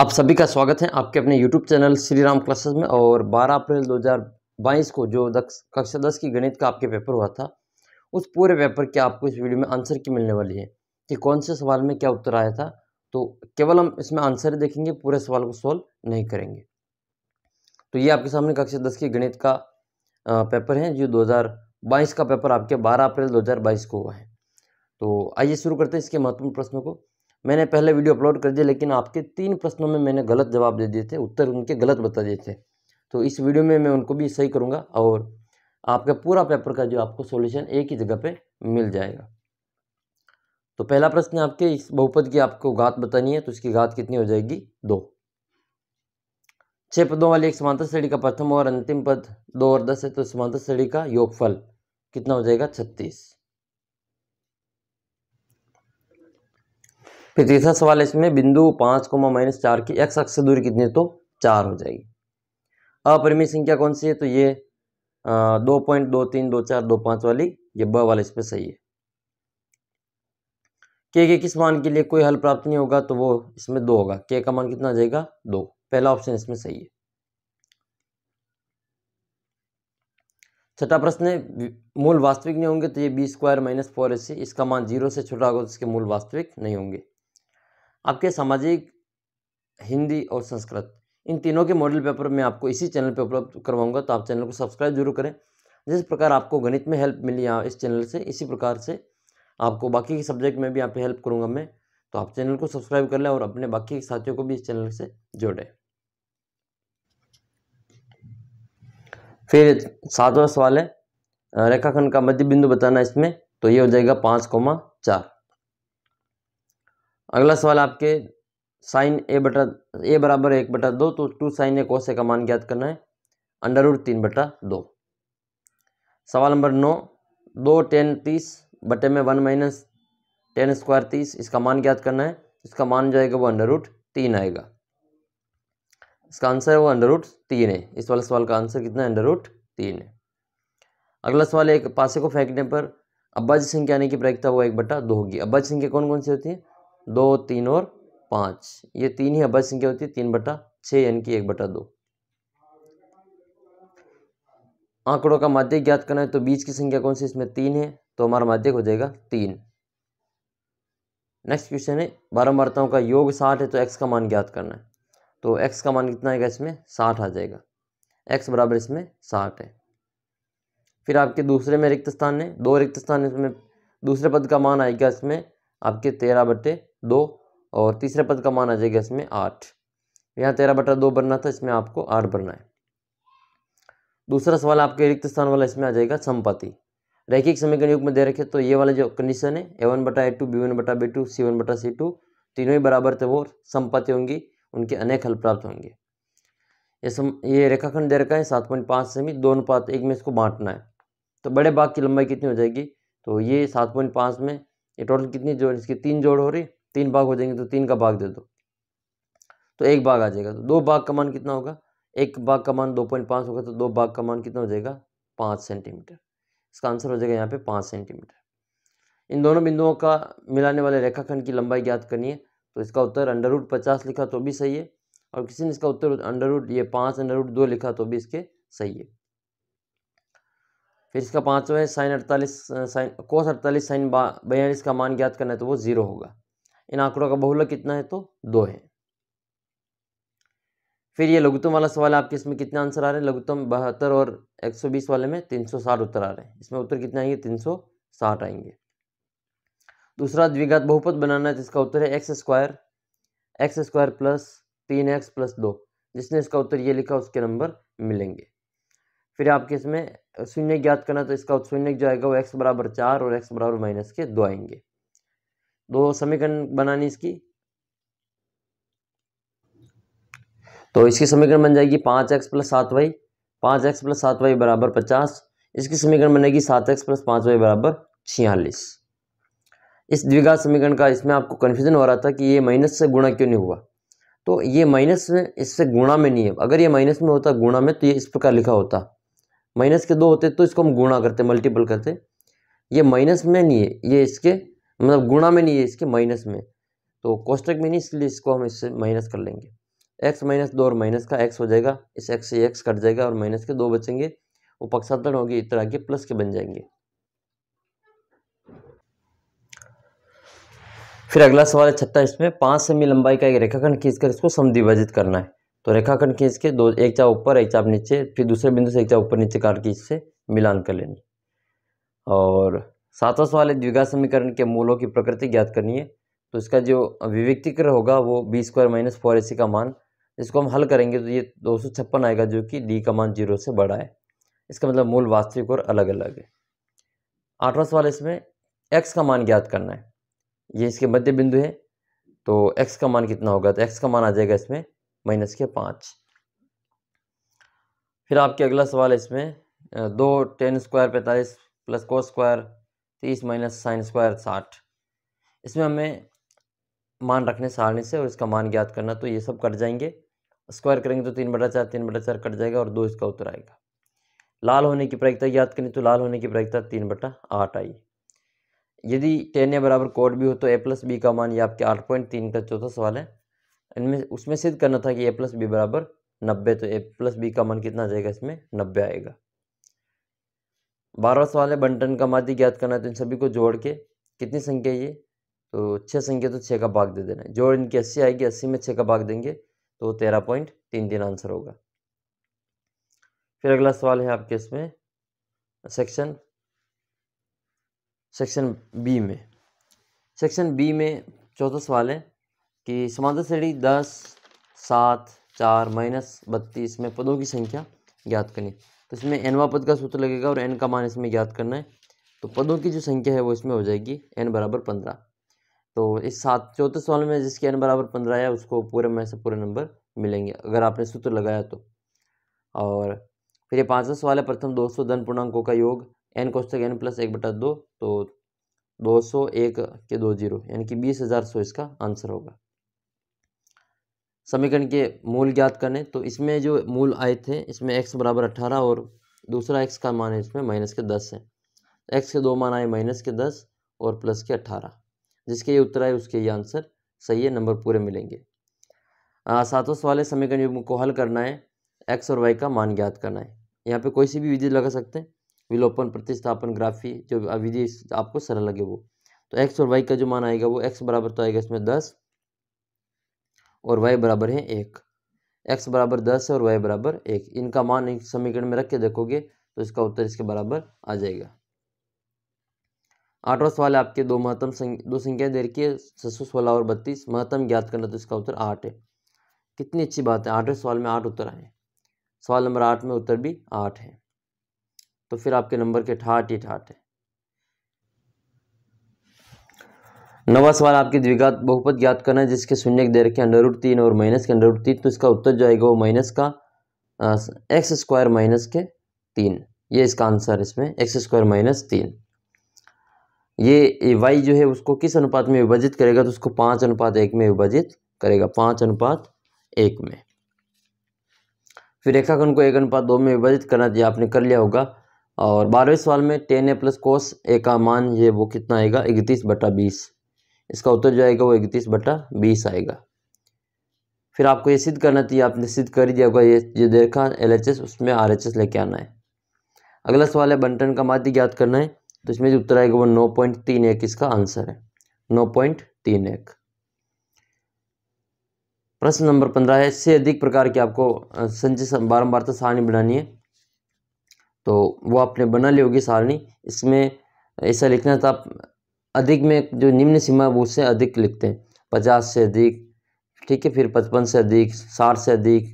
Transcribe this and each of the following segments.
आप सभी का स्वागत है आपके अपने YouTube channel Shri Ram classes में और 12 अप्रैल 2022 को जो कक्षा दस की गणित का आपके पेपर हुआ था, उस पूरे पेपर के आपको इस वीडियो में आंसर की मिलने वाली है कि कौन से सवाल में क्या उत्तर आया था। तो केवल हम इसमें आंसर देखेंगे, पूरे सवाल को सॉल्व नहीं करेंगे। तो ये आपके सामने कक्षा दस की गणित का पेपर है जो दो हज़ार बाईस का पेपर आपके बारह अप्रैल दो हज़ार बाईस को हुआ है। तो आइए शुरू करते हैं इसके महत्वपूर्ण प्रश्नों को। मैंने पहले वीडियो अपलोड कर दिया, लेकिन आपके तीन प्रश्नों में मैंने गलत जवाब दे दिए थे, उत्तर उनके गलत बता दिए थे। तो इस वीडियो में मैं उनको भी सही करूँगा और आपका पूरा पेपर का जो आपको सोल्यूशन एक ही जगह पे मिल जाएगा। तो पहला प्रश्न आपके, इस बहुपद की आपको घात बतानी है तो इसकी घात कितनी हो जाएगी? दो। छः पदों वाली एक समांतर श्रेणी का प्रथम और अंतिम पद दो और दस है तो समांतर श्रेणी का योगफल कितना हो जाएगा? छत्तीस। फिर तीसरा सवाल इसमें बिंदु पाँच कोमा माइनस चार की एक्स अक्ष से दूरी कितनी तो चार हो जाएगी। अपरिमित संख्या कौन सी है? तो ये दो पॉइंट दो तीन दो चार दो पाँच वाली, ये ब वाला इसमें सही है। के के किस मान के लिए कोई हल प्राप्त नहीं होगा तो वो इसमें दो होगा। के का मान कितना जाएगा? दो। पहला ऑप्शन इसमें सही है। छठा प्रश्न है मूल वास्तविक नहीं होंगे तो ये B square minus four S इसका मान ज़ीरो से छोटा होगा तो इसके मूल वास्तविक नहीं होंगे। आपके सामाजिक, हिंदी और संस्कृत, इन तीनों के मॉडल पेपर मैं आपको इसी चैनल पर उपलब्ध करवाऊँगा तो आप चैनल को सब्सक्राइब ज़रूर करें। जिस प्रकार आपको गणित में हेल्प मिली यहाँ इस चैनल से, इसी प्रकार से आपको बाकी के सब्जेक्ट में भी यहाँ पे हेल्प करूँगा मैं तो आप चैनल को सब्सक्राइब कर लें और अपने बाकी के साथियों को भी इस चैनल से जोड़ें। फिर सातवां सवाल है, रेखाखंड का मध्य बिंदु बताना इसमें तो ये हो जाएगा पाँच कोमा चार। अगला सवाल आपके साइन ए बटा ए बराबर एक बटा दो तो टू साइन ए कोसे का मान ज्ञात करना है। अंडर रूट तीन बटा दो। सवाल नंबर नौ, दो टेन तीस बटे में वन माइनस टेन स्क्वायर तीस, इसका मान ज्ञात करना है। इसका मान जाएगा वो अंडर रूट तीन आएगा। इसका आंसर है वो अंडर रूट तीन है। इस वाले सवाल का आंसर कितना है? अंडर रूट तीन है। अगला सवाल एक पासे को फेंकने पर अब्बाज संख्या आने की प्रायिकता वो एक बटा दो होगी। अब्बाज संख्या कौन कौन सी होती है? दो, तीन और पाँच। ये तीन ही अभ्य संख्या होती है, तीन बटा छः, यानी कि एक बटा दो। आंकड़ों का माध्यक ज्ञात करना है तो बीच की संख्या कौन सी इसमें तीन है तो हमारा माध्यक हो जाएगा तीन। नेक्स्ट क्वेश्चन है, बारंबारताओं का योग साठ है तो एक्स का मान ज्ञात करना है। तो एक्स का मान कितना आएगा इसमें? साठ आ जाएगा। एक्स बराबर इसमें साठ है। फिर आपके दूसरे में रिक्त स्थान है, दो रिक्त स्थान इसमें दूसरे पद का मान आएगा इसमें आपके तेरह बटे दो और तीसरे पद का मान आ जाएगा इसमें आठ। यहाँ तेरह बटा दो बनना था, इसमें आपको आठ बनना है। दूसरा सवाल आपके रिक्त स्थान वाला इसमें आ जाएगा संपत्ति। रैखिक समीकरण युग में दे रखे तो ये वाला जो कंडीशन है ए वन बटा ए टू बी वन बटा बी टू सी वन बटा सी टू तीनों ही बराबर थे वो संपत्ति होंगी, उनके अनेक हल प्राप्त होंगे। ये सम, ये रेखाखंड दे रखा है, सात पॉइंट पाँच सेमी दो अनुपात, एक में इसको बांटना है। तो बड़े बाग की लंबाई कितनी हो जाएगी? तो ये सात पॉइंट पाँच में, ये टोटल कितनी जोड़, इसकी तीन जोड़ हो रही तीन भाग हो जाएँगे तो तीन का भाग दे दो। तो एक भाग आ जाएगा तो दो भाग का मान कितना होगा? एक भाग का मान दो पॉइंट पाँच होगा तो दो भाग का मान कितना हो जाएगा? पाँच सेंटीमीटर। इसका आंसर हो जाएगा यहाँ पे पाँच सेंटीमीटर। इन दोनों बिंदुओं का मिलाने वाले रेखाखंड की लंबाई ज्ञात करनी है। तो इसका उत्तर अंडर रूट पचास लिखा तो भी सही है। और किसी ने इसका उत्तर अंडर रूट ये पाँच अंडर रूट दो लिखा तो भी इसके सही है। फिर इसका पाँचवा है साइन अड़तालीस, साइन, कोस अड़तालीस साइन बयालीस का मान ज्ञात करना है तो वो ज़ीरो होगा। इन आंकड़ों का बहुलक कितना है तो दो है। फिर ये लघुत्तम वाला सवाल आपके इसमें कितने आंसर आ रहे हैं? लघुत्तम बहत्तर और एक सौ बीस वाले में तीन सौ साठ उत्तर आ रहे हैं। इसमें उत्तर कितने आएँगे? तीन सौ साठ आएँगे। दूसरा द्विघात बहुपद बनाना है, जिसका उत्तर है X square X square plus तीन एक्स प्लस दो, जिसने इसका उत्तर ये लिखा, उसके नंबर मिलेंगे। फिर आपके इसमें शून्य ज्ञात करना तो इसका शून्य जो आएगा वो एक्स बराबर चार और एक्स बराबर माइनस के दो आएँगे। दो समीकरण बनानी इसकी। तो इसकी समीकरण बन जाएगी पाँच एक्स प्लस सात वाई। पाँच एक्स प्लस सात वाई बराबर पचास। इसकी समीकरण बनेगी सात एक्स प्लस पाँच वाई बराबर छियालीस। इस द्विघात समीकरण का इसमें आपको कन्फ्यूज़न हो रहा था कि ये माइनस से गुणा क्यों नहीं हुआ? तो ये माइनस में, इससे गुणा में नहीं है। अगर ये माइनस में होता गुणा में तो ये इस प्रकार लिखा होता। माइनस के दो होते तो इसको हम गुणा करते मल्टीपल करते। ये माइनस में नहीं है, ये इसके मतलब गुणा में नहीं है इसके, माइनस में। तो कोष्टक में नहीं, इसलिए इसको हम इससे माइनस कर लेंगे। एक्स माइनस दो और माइनस का एक्स हो जाएगा, इस एक्स से एक्स कट जाएगा और माइनस के दो बचेंगे, वो पक्षांतर होगी, इस तरह के प्लस के बन जाएँगे। फिर अगला सवाल है छत्ता, इसमें पाँच सेमी लंबाई का एक रेखाखंड खींचकर इसको समद्विभाजित करना है। तो रेखाखंड खींच के दो, एक चाप ऊपर, एक चाप नीचे, फिर दूसरे बिंदु से एक चाप ऊपर नीचे काट के इससे मिलान कर लेनी और सातवां सवाल है द्विघात समीकरण के मूलों की प्रकृति ज्ञात करनी है। तो इसका जो विविक्तिकर होगा वो B square minus four A C का मान, इसको हम हल करेंगे तो ये दो सौ छप्पन आएगा जो कि डी का मान ज़ीरो से बड़ा है। इसका मतलब मूल वास्तविक और अलग अलग है। आठवां सवाल इसमें एक्स का मान ज्ञात करना है। ये इसके मध्य बिंदु है तो एक्स का मान कितना होगा? तो एक्स का मान आ जाएगा इसमें माइनस के पाँच। फिर आपके अगला सवाल इसमें दो टेन स्क्वायर पैंतालीस प्लस को स्क्वायर तीस माइनस साइन स्क्वायर साठ। इसमें हमें मान रखने सारणी से और इसका मान ज्ञात करना तो ये सब कट जाएँगे। स्क्वायर करेंगे तो तीन बटा चार, तीन बटा चार कट जाएगा और दो इसका उत्तर आएगा। लाल होने की प्रायिकता याद करनी तो लाल होने की प्रायिकता तीन बटा आठ आई। यदि टेन ए बराबर कोड भी हो तो ए प्लस बी का मान, ये आपके आठ पॉइंट तीन का चौथा सवाल है। इनमें, उसमें सिद्ध करना था कि ए प्लस बी बराबर नब्बे तो ए प्लस बी का मान कितना जाएगा? इसमें नब्बे आएगा। बारहवा सवाल है, बंटन का माध्य ज्ञात करना है तो इन सभी को जोड़ के। कितनी संख्या है ये? तो छः संख्या तो छः का भाग दे देना है। जोड़ इनकी अस्सी आएगी, अस्सी में छः का भाग देंगे तो तेरह पॉइंट तीन तीन आंसर होगा। फिर अगला सवाल है आपके इसमें, सेक्शन सेक्शन बी में। सेक्शन बी में चौथा सवाल है कि समांतर श्रेणी दस, सात, चार, माइनस बत्तीस में पदों की संख्या ज्ञात करनी। तो इसमें एनवा पद का सूत्र लगेगा और एन का मान इसमें याद करना है। तो पदों की जो संख्या है वो इसमें हो जाएगी एन बराबर पंद्रह। तो इस सात, चौथे सवाल में जिसके एन बराबर पंद्रह आया उसको पूरे में से पूरे नंबर मिलेंगे, अगर आपने सूत्र लगाया तो। और फिर ये पाँचवा सवाल है, प्रथम दो सौ धन पूर्णांकों का योग एन कोष्टक एन प्लस एक बटा दो तो दो सौ एक के दो ज़ीरो, यानी कि बीस हज़ार सौ इसका आंसर होगा। समीकरण के मूल ज्ञात करने। तो इसमें जो मूल आए थे, इसमें एक्स बराबर अट्ठारह और दूसरा एक्स का मान है इसमें माइनस के दस है। एक्स के दो मान आए माइनस के दस और प्लस के अट्ठारह जिसके ये उत्तर आए, उसके ये आंसर सही है नंबर पूरे मिलेंगे। सातों सवाल है, समीकरण को हल करना है एक्स और वाई का मान ज्ञात करना है। यहाँ पे कोई सी भी विधि लगा सकते हैं, विलोपन, प्रतिस्थापन, ग्राफी, जो विधि आपको सरल लगे वो। तो एक्स और वाई का जो मान आएगा, वो एक्स बराबर तो आएगा इसमें दस और वाई बराबर है एक। एक्स बराबर दस और वाई बराबर एक। इनका मान एक समीकरण में रख के देखोगे तो इसका उत्तर इसके बराबर आ जाएगा। आठवां सवाल आपके, दो महत्तम दो संख्या दे रखी है छः सोलह और बत्तीस। महत्तम ज्ञात करना तो इसका उत्तर आठ है। कितनी अच्छी बात है, आठवें सवाल में आठ उत्तर आए। सवाल नंबर आठ में उत्तर भी आठ है। तो फिर आपके नंबर के ठाठ ही ठाठ है। नवा सवाल आपके द्विघात बहुपद ज्ञात करना है, जिसके शून्य दे रखे अंडर रूट तीन और माइनस के अंडर रूट तीन तो इसका उत्तर जो आएगा वो माइनस का एक्स स्क्वायर माइनस के तीन। ये इसका आंसर इसमें, एक्स स्क्वायर माइनस तीन। ये वाई जो है, उसको किस अनुपात में विभाजित करेगा तो उसको पाँच अनुपात एक में विभाजित करेगा, पाँच अनुपात एक में। फिर रेखाखंड को एक अनुपात दो में विभाजित करना चाहिए आपने कर लिया होगा। और बारहवें सवाल में टेन ए प्लस कोस ए का मान, ये वो कितना आएगा? इकतीस बटा बीस। इसका उत्तर जो आएगा वो इकतीस बटा बीस आएगा। फिर आपको ये सिद्ध करना चाहिए, आपने सिद्ध कर ही दिया होगा ये जो देखा एल एच एस उसमें आर एच एस लेके आना है। अगला सवाल है, बंटन का माध्य ज्ञात करना है तो इसमें जो उत्तर आएगा वो नौ पॉइंट तीन एक इसका आंसर है। नौ पॉइंट तीन एक। प्रश्न नंबर पंद्रह है, इससे अधिक प्रकार की आपको संचय बारंबारता सारणी बनानी है। तो वो आपने बना ली होगी सारणी, इसमें ऐसा लिखना था अधिक में जो निम्न सीमा है उससे अधिक लिखते हैं। पचास से अधिक, ठीक है, फिर पचपन से अधिक, साठ से अधिक,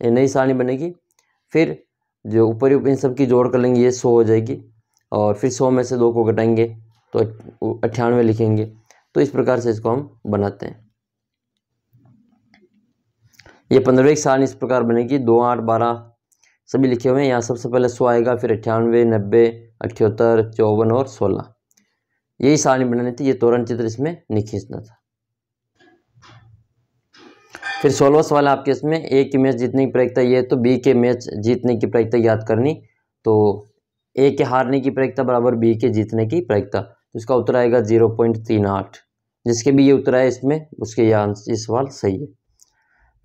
ये नई सारणी बनेगी। फिर जो ऊपर इन सब की जोड़ कर लेंगे, ये सौ हो जाएगी और फिर सौ में से दो को घटाएँगे तो अट्ठानवे लिखेंगे। तो इस प्रकार से इसको हम बनाते हैं। ये पंद्रहवें साल इस प्रकार बनेगी। दो, आठ, बारह, सभी लिखे हुए हैं। यहाँ सबसे पहले सौ आएगा, फिर अट्ठानवे, नब्बे, अठहत्तर, चौवन और सोलह। यही सारणी बनानी थी, ये तोरण चित्र इसमें नहीं खींचना था। फिर सोलवा सवाल आपके इसमें ए की मैच जीतने की प्रायिकता ये तो बी के मैच जीतने की प्रायिकता याद करनी तो ए के हारने की प्रायिकता बराबर बी के जीतने की प्रायिकता तो इसका उत्तर आएगा ज़ीरो पॉइंट तीन आठ, जिसके भी ये उत्तर आए इसमें, उसके ये आंसर ये सवाल सही है।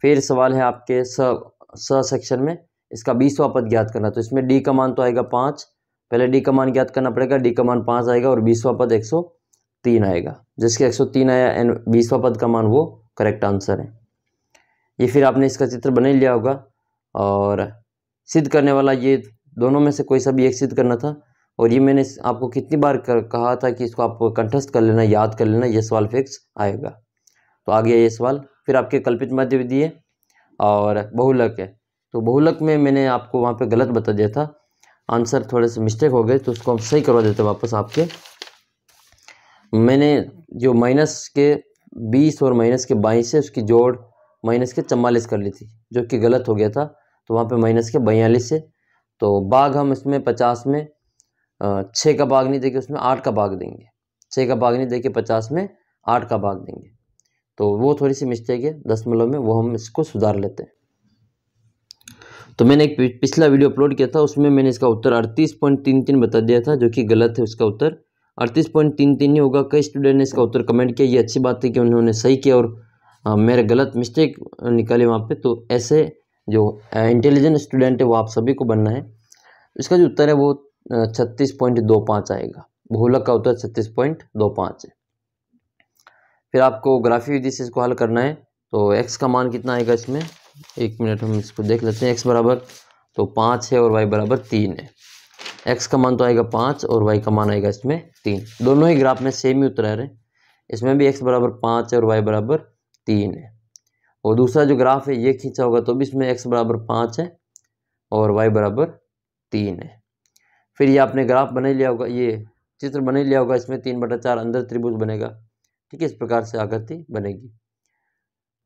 फिर सवाल है आपके स स सेक्शन में, इसका बीसवा पद ज्ञात करना तो इसमें डी का मान तो आएगा पाँच पहले डी का मान ज्ञात करना पड़ेगा डी का मान पाँच आएगा और बीसवा पद एक सौ तीन आएगा। जिसके एक सौ तीन आया एंड बीसवा पद का मान वो करेक्ट आंसर है। ये फिर आपने इसका चित्र बना लिया होगा। और सिद्ध करने वाला ये दोनों में से कोई सा भी एक सिद्ध करना था। और ये मैंने आपको कितनी बार कर, कहा था कि इसको आप कंठस्थ कर लेना याद कर लेना ये सवाल फिक्स आएगा। तो आ गया ये सवाल फिर आपके कल्पित मध्य है। और बहुलक है। तो बहुलक में मैंने आपको वहाँ पे गलत बता दिया था। आंसर थोड़े से मिस्टेक हो गए तो उसको हम सही करवा देते वापस आपके। मैंने जो माइनस के बीस और माइनस के बाईस है, उसकी जोड़ माइनस के चवालीस कर ली थी, जो कि गलत हो गया था। तो वहाँ पे माइनस के बयालीस है। तो बाघ हम इसमें पचास में छः का भाग नहीं देके उसमें आठ का भाग देंगे। छः का बाघ नहीं देके पचास में आठ का भाग देंगे। तो वो थोड़ी सी मिस्टेक है दशमलव में वो हम इसको सुधार लेते हैं। तो मैंने एक पिछला वीडियो अपलोड किया था, उसमें मैंने इसका उत्तर अड़तीस पॉइंट तीन तीन बता दिया था, जो कि गलत है उसका उत्तर। अड़तीस पॉइंट तीन तीन ही होगा, कई स्टूडेंट ने इसका उत्तर कमेंट किया, ये अच्छी बात है कि उन्होंने सही किया और मेरे गलत मिस्टेक निकाले वहाँ पे। तो ऐसे जो इंटेलिजेंट स्टूडेंट है, वो आप सभी को बनना है। इसका जो उत्तर है, वो छत्तीस पॉइंट दो पाँच आएगा। भोलक का उत्तर छत्तीस पॉइंट दो पाँच है। फिर आपको ग्राफी विधि से इसको हल करना है। तो एक्स का मान कितना आएगा इसमें? एक मिनट हम इसको देख लेते हैं एक्स बराबर तो पाँच है और वाई बराबर तीन है। एक्स का मान तो आएगा पाँच और वाई का मान आएगा इसमें तीन। दोनों ही ग्राफ में सेम ही उतर रहे। हैं इसमें भी एक्स बराबर पाँच है और वाई बराबर तीन है। और दूसरा जो ग्राफ है, ये खींचा होगा तो भी इसमें एक्स बराबर पाँच है और वाई बराबर तीन है। फिर ये आपने ग्राफ बना लिया होगा, ये चित्र बना लिया होगा, इसमें तीन बटा चार अंदर त्रिभुज बनेगा। ठीक है, इस प्रकार से आकृति बनेगी।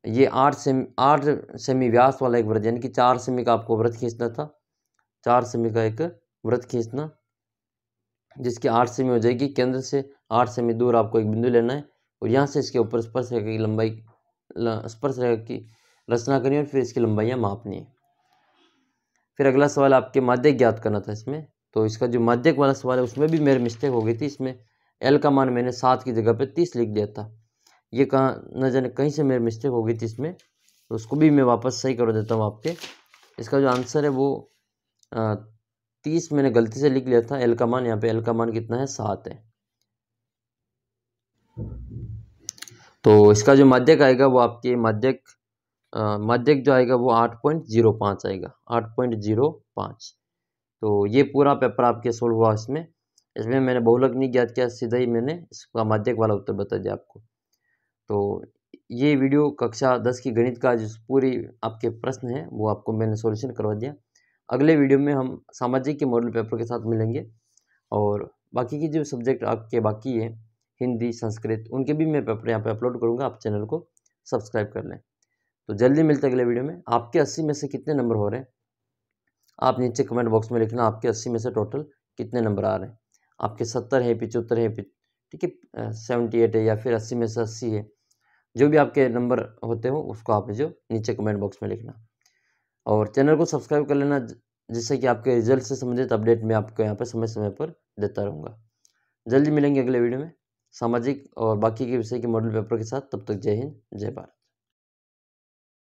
ये आठ सेमी आठ सेमी व्यास वाला एक व्रत, यानी कि चार सेमी का आपको व्रत खींचना था। चार सेमी का एक व्रत खींचना, जिसकी आठ सेमी हो जाएगी। केंद्र से आठ सेमी दूर आपको एक बिंदु लेना है और यहाँ से इसके ऊपर स्पर्श रेखा की लंबाई स्पर्श रेखा की रचना करनी है और फिर इसकी लंबाइयाँ मापनी है। फिर अगला सवाल आपके माध्य ज्ञात करना था इसमें। तो इसका जो माध्यक वाला सवाल है, उसमें भी मेरी मिस्टेक हो गई थी। इसमें एल का मान मैंने सात की जगह पर तीस लिख दिया था। ये कहाँ, न जाने कहीं से मेरी मिस्टेक हो गई थी इसमें तो उसको भी मैं वापस सही कर देता हूँ आपके। इसका जो आंसर है वो तीस मैंने गलती से लिख लिया था एल का मान, यहाँ पे एल का मान कितना है? सात है। तो इसका जो माध्यक आएगा वो आपके माध्यक माध्यक जो आएगा वो आठ पॉइंट ज़ीरो पाँच आएगा, आठ पॉइंट ज़ीरो पाँच। तो ये पूरा पेपर आपके सोल्व हुआ इसमें। इसमें मैंने बहुलक नहीं ज्ञात किया, सीधा ही मैंने इसका माध्यक वाला उत्तर बता दिया आपको। तो ये वीडियो कक्षा दस की गणित का जो पूरी आपके प्रश्न है, वो आपको मैंने सॉल्यूशन करवा दिया। अगले वीडियो में हम सामाजिक के मॉडल पेपर के साथ मिलेंगे और बाकी की जो सब्जेक्ट आपके बाकी है, हिंदी, संस्कृत, उनके भी मैं पेपर यहाँ पे अपलोड करूँगा, आप चैनल को सब्सक्राइब कर लें। तो जल्दी मिलते अगले वीडियो में। आपके अस्सी में से कितने नंबर हो रहे हैं? आप नीचे कमेंट बॉक्स में लिखना, आपके अस्सी में से टोटल कितने नंबर आ रहे हैं? आपके सत्तर है, पिचहत्तर है ठीक है सेवेंटी एट है या फिर अस्सी में से अस्सी है। जो भी आपके नंबर होते हो, उसको आप जो नीचे कमेंट बॉक्स में लिखना। और चैनल को सब्सक्राइब कर लेना जिससे कि आपके रिज़ल्ट से संबंधित अपडेट मैं आपको यहाँ पर समय समय पर देता रहूँगा। जल्दी मिलेंगे अगले वीडियो में। सामाजिक और बाकी के विषय के मॉडल पेपर के साथ, तब तक जय हिंद, जय भारत।